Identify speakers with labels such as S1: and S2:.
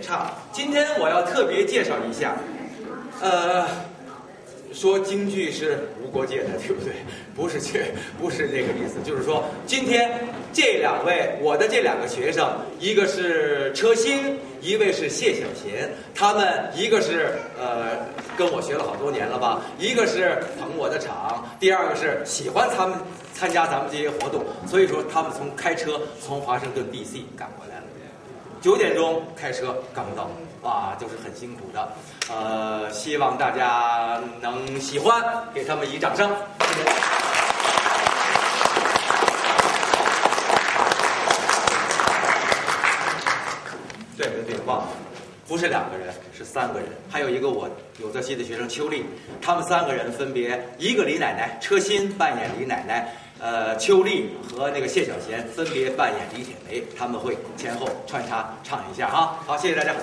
S1: 唱。今天我要特别介绍一下，呃，说京剧是无国界的，对不对？不是这，不是那个意思，就是说今天这两位我的这两个学生，一个是车新，一位是谢小贤，他们一个是呃跟我学了好多年了吧，一个是捧我的场，第二个是喜欢他们参加咱们这些活动，所以说他们从开车从华盛顿 D.C. 赶过来了。九点钟开车刚到，啊，就是很辛苦的，呃，希望大家能喜欢，给他们以掌声。对对对，忘了，不是两个人，是三个人，还有一个我有泽西的学生邱丽，他们三个人分别一个李奶奶，车新扮演李奶奶，呃，秋丽和那个谢小贤分别扮演李铁梅，他们会前后穿插唱一下啊。好，谢谢大家。